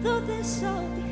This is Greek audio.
Even when we try to throw this all